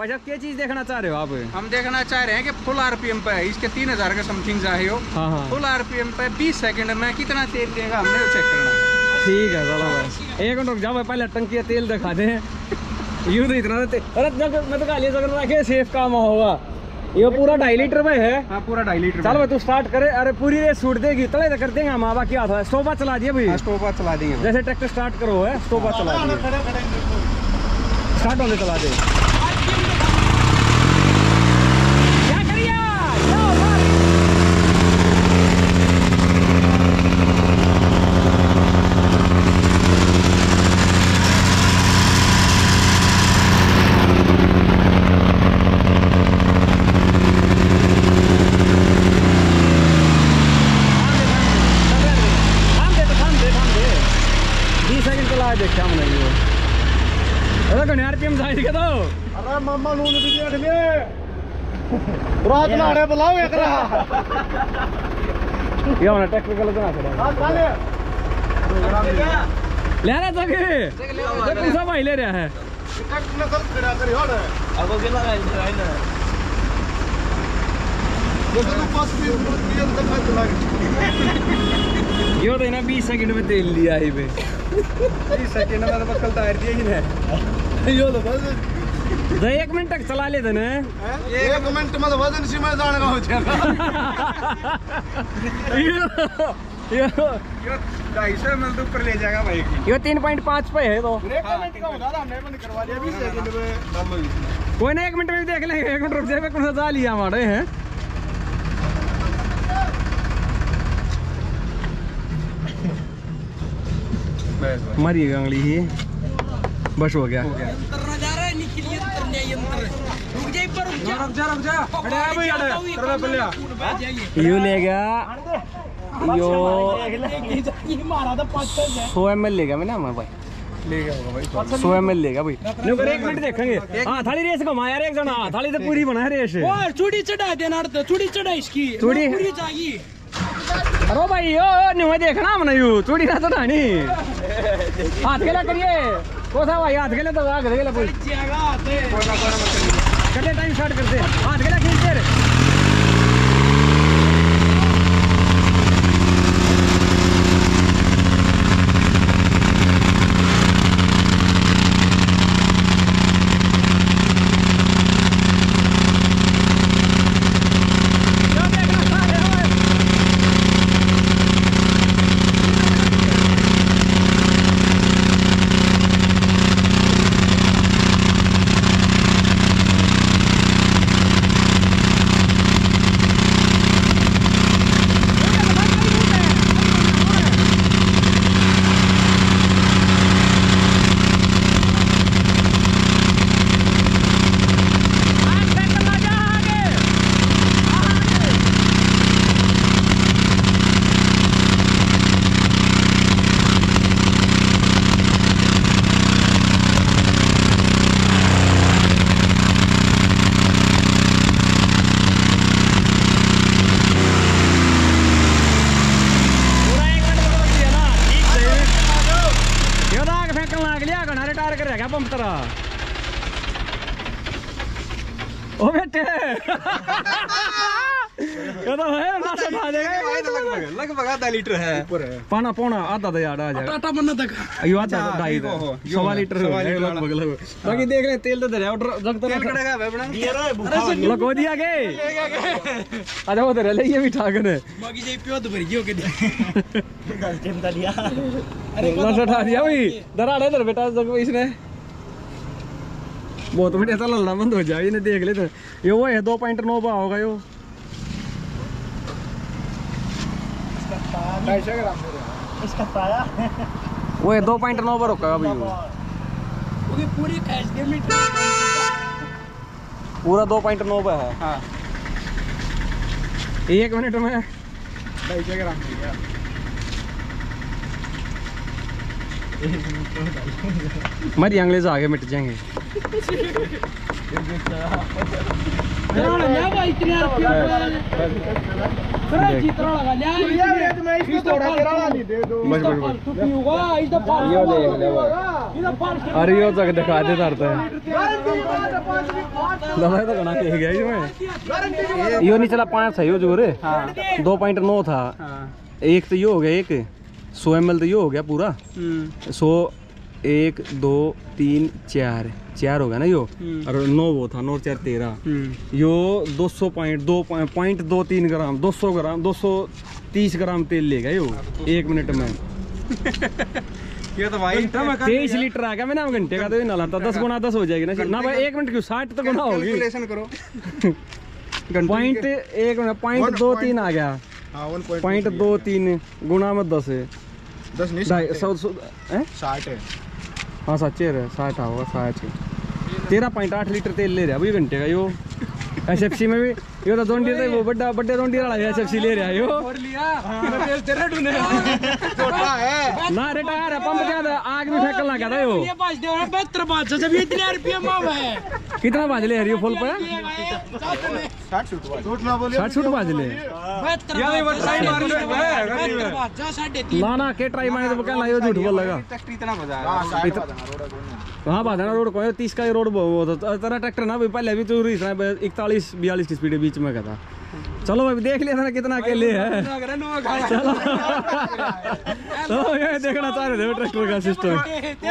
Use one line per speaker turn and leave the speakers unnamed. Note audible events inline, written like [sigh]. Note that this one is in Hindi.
भाई साहब क्या चीज़ देखना चाह रहे हो आप
हम देखना चाह रहे हैं कि फुल आरपीएम पे है इसके तीन हज़ार का समथिंग चाहिए हो
हाँ हाँ
फुल आरपीएम पे 20 सेकंड में कितना तेल देगा हमने चेक करना है।
ठीक है चलो भाई एक मिनट रुक जाओ भाई पहले टंकी का तेल दिखा दे यूँ तो इतना अरे जग मैं तो काली जगह रखे सेफ़ काम होगा ये पूरा ढाई लीटर में है
हाँ पूरा ढाई लीटर
चल भाई तू स्टार्ट करे अरे पूरी रेस छूट देगी तले तो कर देंगे हम आवा क्या था स्टोपा चला दिए भाई
स्टोव पर चला देंगे
जैसे ट्रैक्टर स्टार्ट करो है स्टोपा चला दिया स्टार्ट होने चला दे क्या करिया जाओ भाई थाम दे तो थाम दे थाम दे बीस सेकंड चला देखा हमने ये अरे कौन आरपीएम जाए के तो
अरे मामा लून भी देख ले रात नाड़े बुलाओ एक रहा
ये हमने टेक्निकल बना छोड़ा
हाँ काले
ले रहा था के ये कौन सा भाई ले रहा है
टेक्निकल खड़ा करी होड़ अब के लगा इन ये तो पास भी ये अंदर चला गया
तो ना बीस सेकंड में तेल लिया ही पे
बीस सेकंड में तो बक्कल टायर दिया ही नहीं
यो तो बस
तो एक मिनट तक चला लेते ना।
एक मिनट में तो वज़न सी में जाने का हो। जाएगा
ये ये
ढाई सौ एम ऊपर ले जाएगा भाई।
ये तीन पॉइंट पाँच पे है तो।
एक मिनट का होता था हमने बंद करवा दिया 20 सेकंड में
कोई ना एक मिनट में देख लेंगे एक मिनट रुक जाए कौन सा जा लिया हमारे हैं। मरी गंगली ही। बस हो गया।
रुक जा रुक जा अरे आ भाई अरे तेरा पल्ले
यू ले गया यो सौ एम एल लेगा मैं ना भाई
ले गया होगा भाई
सौ एम एल लेगा भाई एक मिनट देखेंगे हाँ थाली रेस घुमा यार एक जना हाँ, थाली तो पूरी बना है रेस
चूड़ी चढ़ा देना तो चूड़ी चढ़ा इसकी
चूड़ी?
पूरी चाहिए
अरे भाई यो न्यू देखना हमने यू चूड़ी ना तो नानी हाथ खेला करिए कोसा भाई हाथ खेले तो आग खेला कोई
जगह
करते टाइम स्टार्ट करते हाथ गला खींचते रहे। यो देखना सारे होए। पूरा एक मिनट में रोक दिया ना ठीक सही यो दाग फेंकन लाग लिया घनारे टायर कर रखा पंप तरह ओ बेटे यो तो है ना सटा देगा
लगभग लगभग आधा लीटर है। ऊपर है।
पाना पौना आधा तो आ जाएगा
टाटा बनना तक।
अयो आधा ढाई
ये हो, ये
सवा लीटर हो। लगभग लगभग। बाकी देख ले तेल तो रहा है जग तो
तेल कड़ेगा भाई बना
लगो दिया के अरे वो तेरे ले ये भी ठाकर। है
बाकी जाई पियो तो भर गयो के
ना सटा दिया भाई। दराड़ इधर बेटा जग इसने। बहुत बढ़िया था ललना बंद हो जाए। इन्हें देख ले तो ये वो है दो पॉइंट नौ होगा यो।
इसका ताया
वो दो पॉइंट नौ पर रुका अभी। वो
पूरी कैश
पूरा दो पॉइंट नौ पर है।
हाँ।
एक मिनट में।
ढाई सौ ग्राम हो गया
मरी अंग्रेज़ आगे मिट जाएँगे।
अरे
बस
तू
यो देख तक दे तरता है तो घना कह गया इसमें। यो नहीं चला पाँच था यो जो रे दो पॉइंट नौ था। एक तो यो हो गया एक। सौ एम तो यो हो गया पूरा। सौ एक दो तीन चार। चार हो गया ना यो? और नौ वो था नौ चार तेरह। यो दो सौ पॉइंट दो पॉइंट दो तीन ग्राम दो सौ ग्राम दो सौ तीस ग्राम तेल लेगा यो एक मिनट में। [laughs]
ये तो भाई
तेईस लीटर आ गया मैं ना घंटे का तो ये ना लाता दस गुना दस हो जाएगी ना ना भाई एक मिनट क्यों साठ तो गुना होगी। [laughs] पॉइंट एक मिनट पॉइंट दो तीन आ गया।
पॉइंट
पॉइंट दो तीन गुना में दस है।
दस नहीं
सौ सौ
साठ है।
हाँ सच्चे रे साठ आओ साठ तेरह पॉइंट आठ लीटर तेल ले रहा है अभी घंटे का यो। एस एफ़ सी में भी। यो तो दोन डी वो बड्डा बड्डे दोन वाला एस एफ़ सी ले रहा है यो।
और लिया। तेल तेरे ढूंढे
छोटा है।
ना रिटायर है पंप क्या था? आग भी फेंकल ना क्या यो।
ये पाँच दे बहत्तर पाँच जब इतने रुपये माव है।
कितना बाज ले हरियो फुल पे
साठ छूट छूट ना बोलिए
साठ छूट बाज ले।
ये
ना ना के ट्राई मारे तो क्या लाइयो झूठ बोल लगा।
इतना
हाँ साठ का था रोड है
हाँ बाधाना रोड को तीस का रोड वो था तेरा ट्रैक्टर ना भाई पहले भी तो इकतालीस बयालीस की स्पीड बीच में का था। चलो भाई देख लिया था ना कितना अकेले है। चलो। [laughs] तो ये देखना चाह रहे थे ट्रैक्टर का सिस्टम [laughs]